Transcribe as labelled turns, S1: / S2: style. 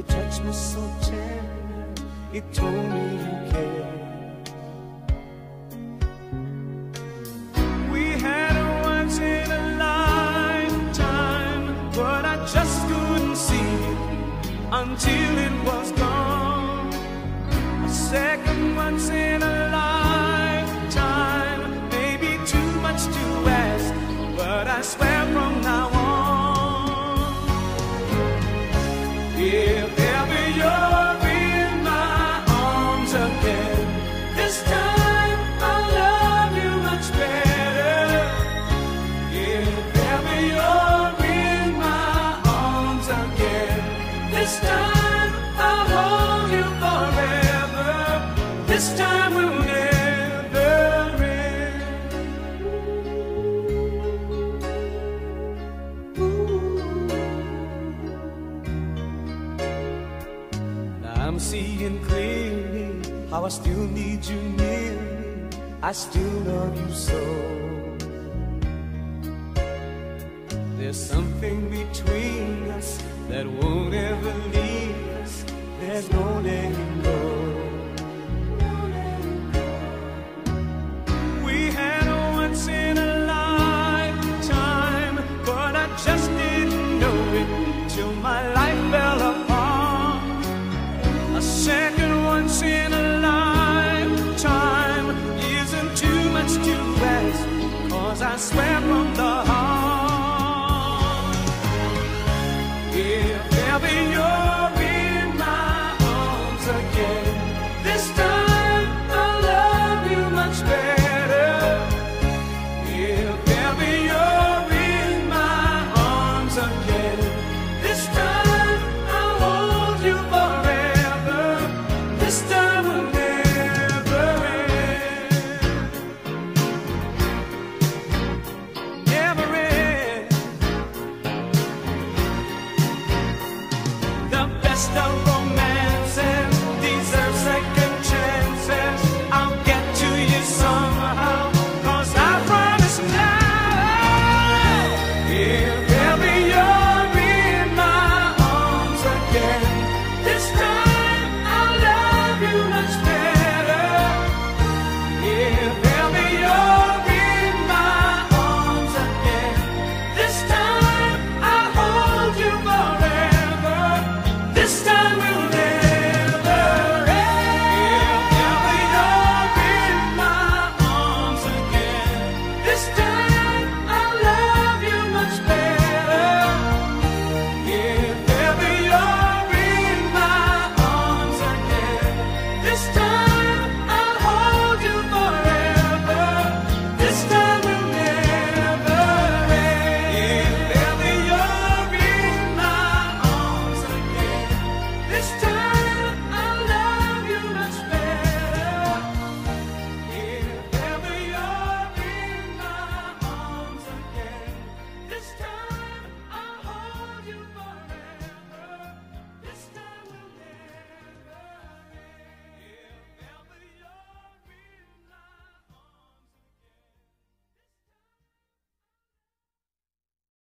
S1: you touched me so tender. It told me you cared. We had a once in a lifetime, but I just couldn't see it until it was gone. A second once in a lifetime, maybe too much to ask, but I swear from seeing clearly how I still need you near me. I still love you so. There's something between us that won't ever leave us. There's no letting go. We had a once in a lifetime, but I just didn't know it till my life I swear from the heart. If ever you just a